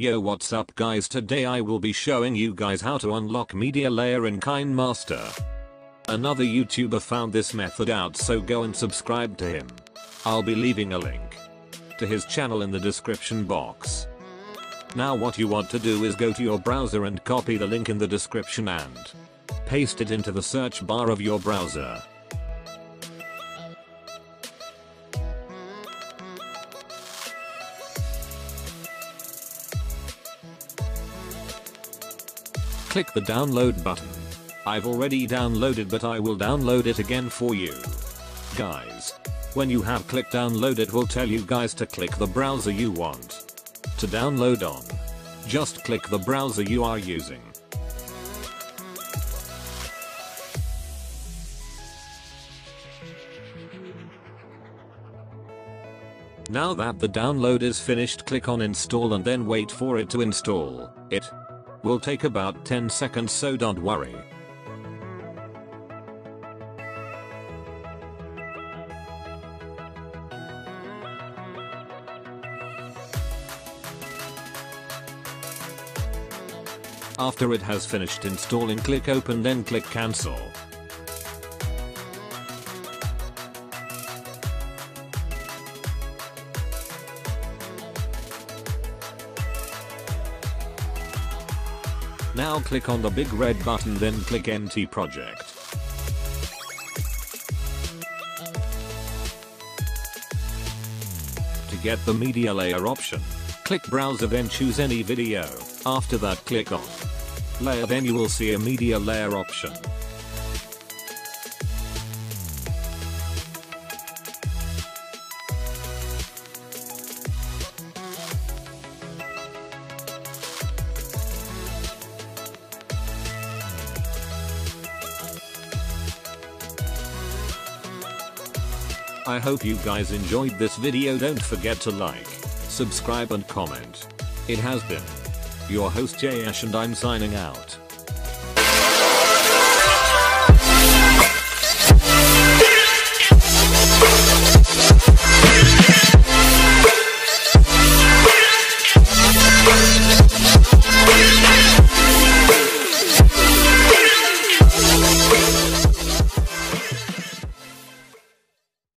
Yo what's up guys today I will be showing you guys how to unlock media layer in KineMaster. Another YouTuber found this method out so go and subscribe to him. I'll be leaving a link to his channel in the description box. Now what you want to do is go to your browser and copy the link in the description and paste it into the search bar of your browser. Click the download button. I've already downloaded but I will download it again for you. Guys. When you have clicked download it will tell you guys to click the browser you want to download on. Just click the browser you are using. Now that the download is finished click on install and then wait for it to install. It will take about 10 seconds so don't worry. After it has finished installing click open then click cancel. Now click on the big red button then click empty project. To get the media layer option, click browser then choose any video, after that click on layer then you will see a media layer option. I hope you guys enjoyed this video don't forget to like, subscribe and comment. It has been your host Jayesh and I'm signing out.